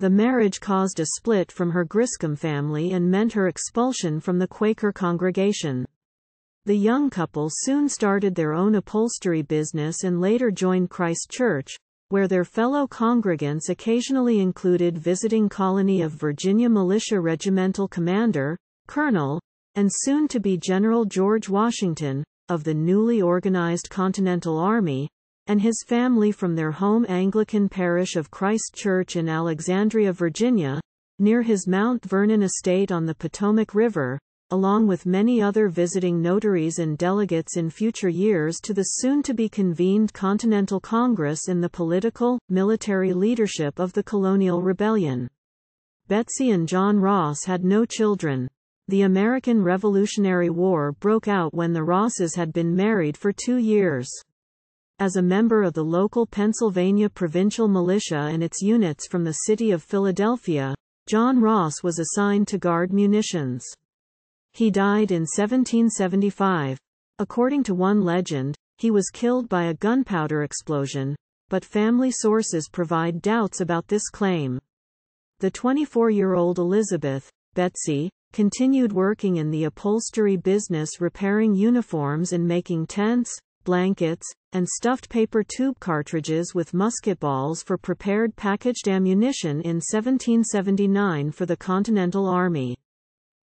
The marriage caused a split from her Griscom family and meant her expulsion from the Quaker congregation. The young couple soon started their own upholstery business and later joined Christ Church, where their fellow congregants occasionally included visiting colony of Virginia Militia Regimental Commander, Colonel, and soon to be General George Washington, of the newly organized Continental Army, and his family from their home Anglican parish of Christ Church in Alexandria, Virginia, near his Mount Vernon estate on the Potomac River, along with many other visiting notaries and delegates in future years to the soon-to-be-convened Continental Congress in the political, military leadership of the colonial rebellion. Betsy and John Ross had no children. The American Revolutionary War broke out when the Rosses had been married for two years. As a member of the local Pennsylvania Provincial Militia and its units from the city of Philadelphia, John Ross was assigned to guard munitions. He died in 1775. According to one legend, he was killed by a gunpowder explosion, but family sources provide doubts about this claim. The 24-year-old Elizabeth, Betsy, continued working in the upholstery business repairing uniforms and making tents, blankets, and stuffed paper tube cartridges with musket balls for prepared packaged ammunition in 1779 for the Continental Army.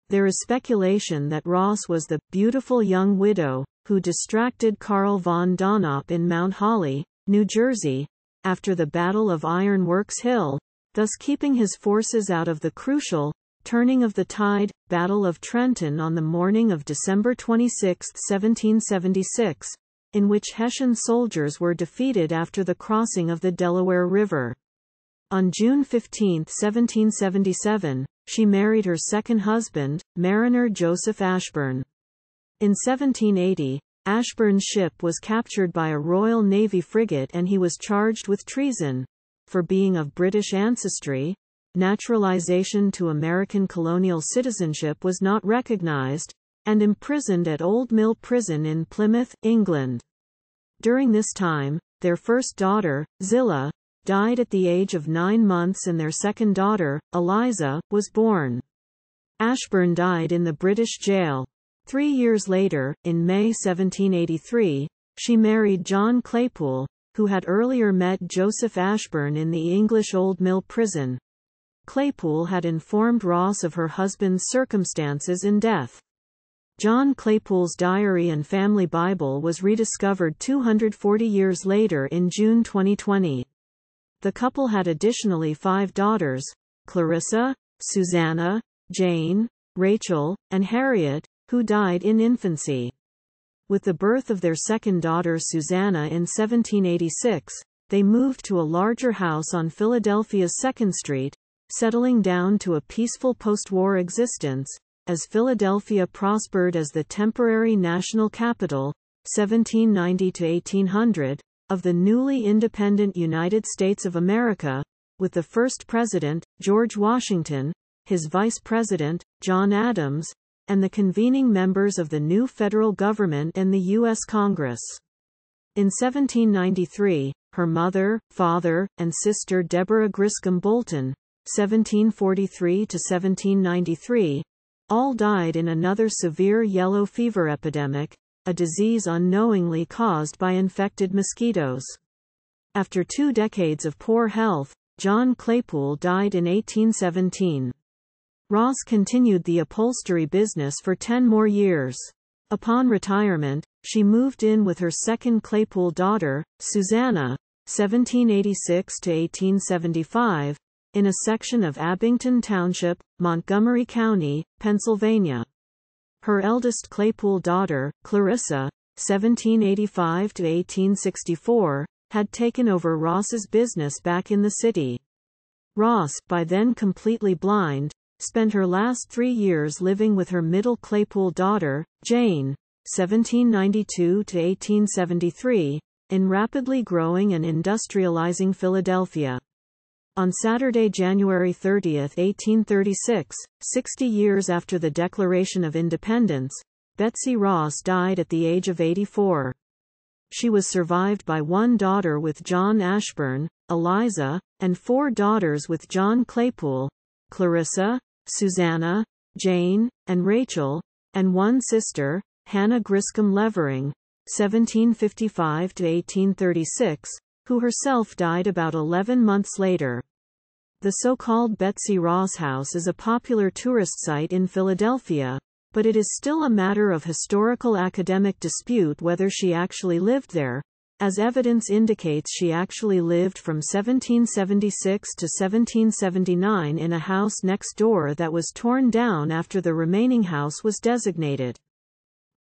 There is speculation that Ross was the beautiful young widow who distracted Carl von Donop in Mount Holly, New Jersey, after the Battle of Iron Works Hill, thus keeping his forces out of the crucial turning of the tide Battle of Trenton on the morning of December 26, 1776, in which Hessian soldiers were defeated after the crossing of the Delaware River. On June 15, 1777, she married her second husband, mariner Joseph Ashburn. In 1780, Ashburn's ship was captured by a Royal Navy frigate and he was charged with treason. For being of British ancestry, naturalization to American colonial citizenship was not recognized, and imprisoned at Old Mill Prison in Plymouth, England. During this time, their first daughter, Zillah, died at the age of nine months and their second daughter, Eliza, was born. Ashburn died in the British jail. Three years later, in May 1783, she married John Claypoole, who had earlier met Joseph Ashburn in the English Old Mill prison. Claypoole had informed Ross of her husband's circumstances in death. John Claypoole's diary and family Bible was rediscovered 240 years later in June 2020. The couple had additionally five daughters, Clarissa, Susanna, Jane, Rachel, and Harriet, who died in infancy. With the birth of their second daughter Susanna in 1786, they moved to a larger house on Philadelphia's 2nd Street, settling down to a peaceful post-war existence, as Philadelphia prospered as the temporary national capital, 1790 to 1800, of the newly independent United States of America, with the first president, George Washington, his vice president, John Adams, and the convening members of the new federal government and the U.S. Congress. In 1793, her mother, father, and sister Deborah Griscom Bolton, 1743 to 1793, all died in another severe yellow fever epidemic, a disease unknowingly caused by infected mosquitoes. After two decades of poor health, John Claypoole died in 1817. Ross continued the upholstery business for 10 more years. Upon retirement, she moved in with her second Claypoole daughter, Susanna, 1786 to 1875, in a section of Abington Township, Montgomery County, Pennsylvania. Her eldest Claypoole daughter, Clarissa, 1785-1864, had taken over Ross's business back in the city. Ross, by then completely blind, spent her last three years living with her middle Claypoole daughter, Jane, 1792-1873, in rapidly growing and industrializing Philadelphia. On Saturday, January 30, 1836, 60 years after the Declaration of Independence, Betsy Ross died at the age of 84. She was survived by one daughter with John Ashburn, Eliza, and four daughters with John Claypoole, Clarissa, Susanna, Jane, and Rachel, and one sister, Hannah Griscom Levering, 1755-1836, who herself died about 11 months later. The so-called Betsy Ross House is a popular tourist site in Philadelphia, but it is still a matter of historical academic dispute whether she actually lived there, as evidence indicates she actually lived from 1776 to 1779 in a house next door that was torn down after the remaining house was designated.